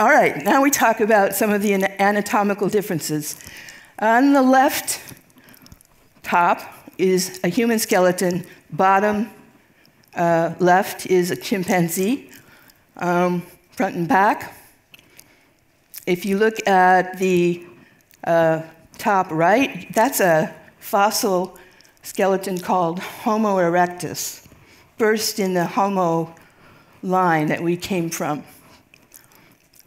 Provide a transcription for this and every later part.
All right, now we talk about some of the anatomical differences. On the left top is a human skeleton, bottom uh, left is a chimpanzee, um, front and back. If you look at the uh, top right, that's a fossil skeleton called Homo erectus, first in the Homo line that we came from.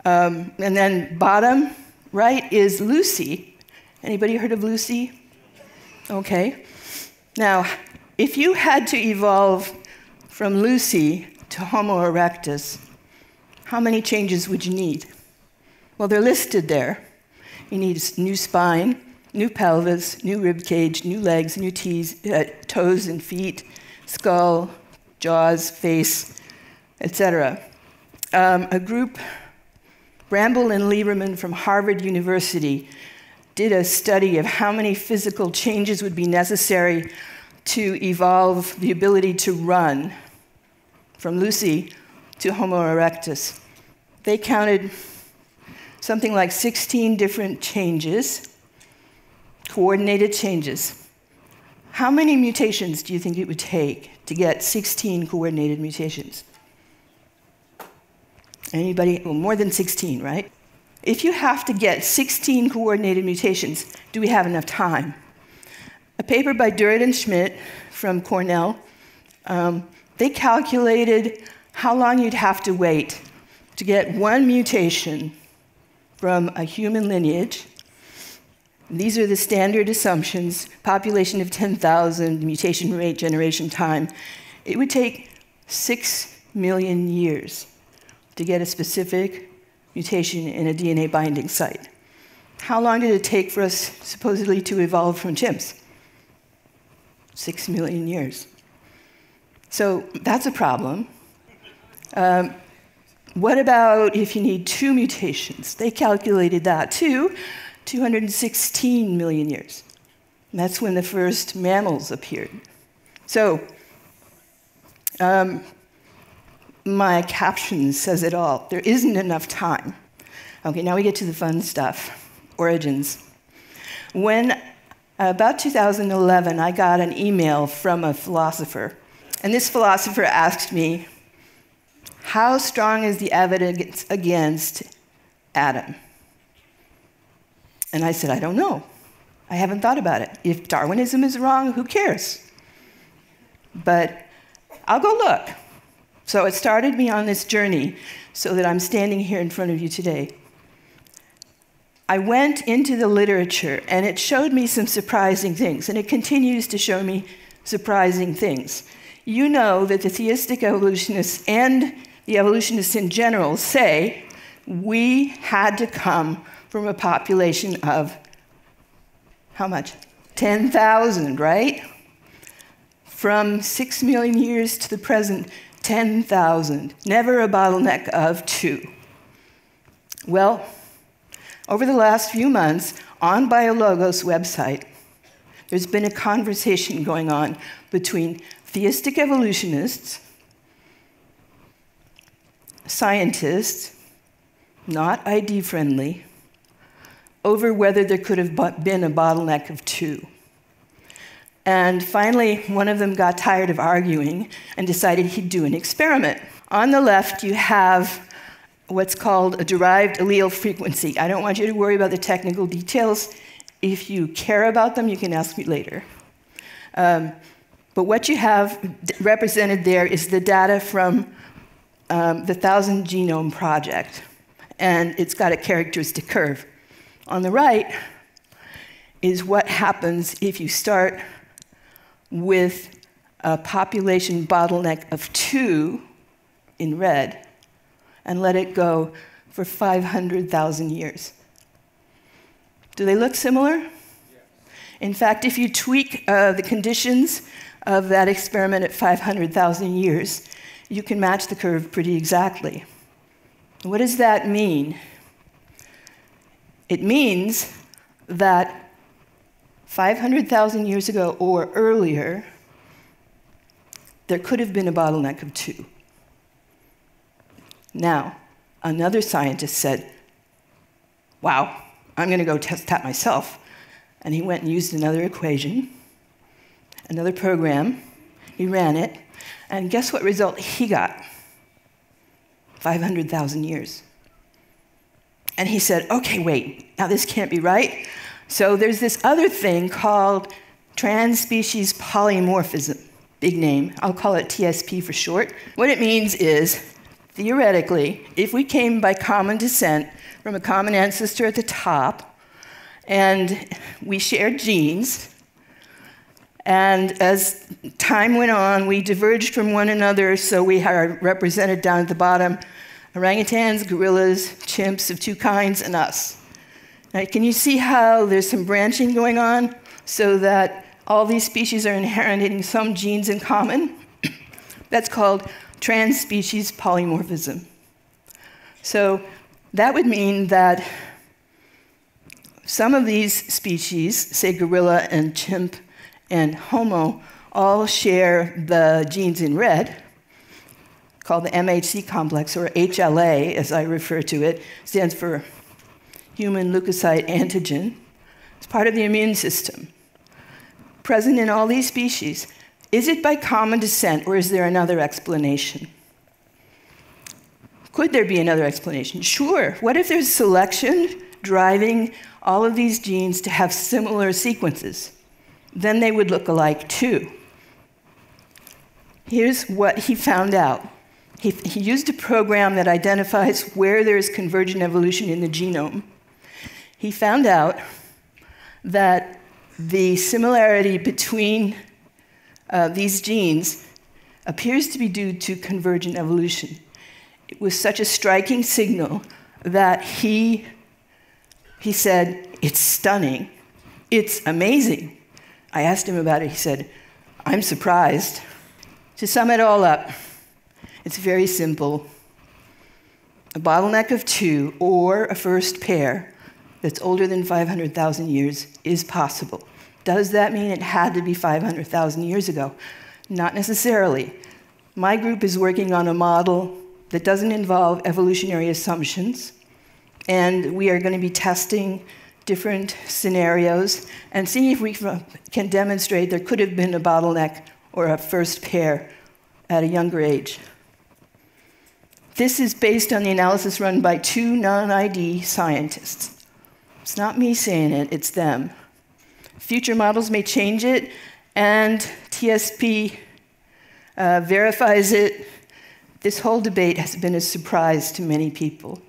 Um, and then bottom right is Lucy. Anybody heard of Lucy? Okay. Now, if you had to evolve from Lucy to Homo erectus, how many changes would you need? Well, they're listed there. You need a new spine, new pelvis, new rib cage, new legs, new tees, uh, toes and feet, skull, jaws, face, etc. Um, a group, Bramble and Lieberman from Harvard University, did a study of how many physical changes would be necessary to evolve the ability to run from Lucy to Homo erectus. They counted something like 16 different changes, coordinated changes. How many mutations do you think it would take to get 16 coordinated mutations? Anybody? Well, more than 16, right? If you have to get 16 coordinated mutations, do we have enough time? A paper by Durrett and Schmidt from Cornell, um, they calculated how long you'd have to wait to get one mutation from a human lineage. These are the standard assumptions population of 10,000, mutation rate, generation time. It would take six million years to get a specific mutation in a DNA binding site. How long did it take for us supposedly to evolve from chimps? Six million years. So that's a problem. Um, what about if you need two mutations? They calculated that too, 216 million years. And that's when the first mammals appeared. So, um, my caption says it all. There isn't enough time. Okay, now we get to the fun stuff origins. When, about 2011, I got an email from a philosopher. And this philosopher asked me, how strong is the evidence against Adam? And I said, I don't know. I haven't thought about it. If Darwinism is wrong, who cares? But I'll go look. So it started me on this journey so that I'm standing here in front of you today. I went into the literature and it showed me some surprising things, and it continues to show me surprising things. You know that the theistic evolutionists and the evolutionists in general say we had to come from a population of how much? 10,000, right? From 6 million years to the present, 10,000. Never a bottleneck of two. Well, over the last few months, on BioLogos website, there's been a conversation going on between theistic evolutionists scientists, not ID friendly, over whether there could have been a bottleneck of two. And finally, one of them got tired of arguing and decided he'd do an experiment. On the left, you have what's called a derived allele frequency. I don't want you to worry about the technical details. If you care about them, you can ask me later. Um, but what you have represented there is the data from um, the Thousand Genome Project, and it's got a characteristic curve. On the right is what happens if you start with a population bottleneck of two in red and let it go for 500,000 years. Do they look similar? In fact, if you tweak uh, the conditions of that experiment at 500,000 years, you can match the curve pretty exactly. What does that mean? It means that 500,000 years ago or earlier, there could have been a bottleneck of two. Now, another scientist said, Wow, I'm going to go test that myself. And he went and used another equation, another program. He ran it. And guess what result he got? 500,000 years. And he said, okay, wait, now this can't be right. So there's this other thing called transspecies polymorphism. Big name. I'll call it TSP for short. What it means is, theoretically, if we came by common descent from a common ancestor at the top, and we shared genes, and as time went on, we diverged from one another, so we are represented down at the bottom orangutans, gorillas, chimps of two kinds, and us. Now, can you see how there's some branching going on so that all these species are inheriting some genes in common? That's called transspecies polymorphism. So that would mean that some of these species, say gorilla and chimp and homo, all share the genes in red, called the MHC complex, or HLA, as I refer to it, stands for human leukocyte antigen. It's part of the immune system. Present in all these species. Is it by common descent, or is there another explanation? Could there be another explanation? Sure. What if there's selection driving all of these genes to have similar sequences? Then they would look alike too. Here's what he found out he, he used a program that identifies where there is convergent evolution in the genome. He found out that the similarity between uh, these genes appears to be due to convergent evolution. It was such a striking signal that he, he said, It's stunning. It's amazing. I asked him about it. He said, I'm surprised. To sum it all up, it's very simple. A bottleneck of two or a first pair that's older than 500,000 years is possible. Does that mean it had to be 500,000 years ago? Not necessarily. My group is working on a model that doesn't involve evolutionary assumptions, and we are going to be testing different scenarios and seeing if we can demonstrate there could have been a bottleneck or a first pair at a younger age. This is based on the analysis run by two non ID scientists. It's not me saying it, it's them. Future models may change it, and TSP uh, verifies it. This whole debate has been a surprise to many people.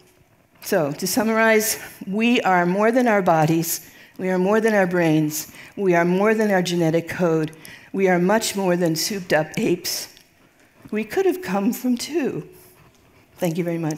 So, to summarize, we are more than our bodies, we are more than our brains, we are more than our genetic code, we are much more than souped up apes. We could have come from two. Thank you very much.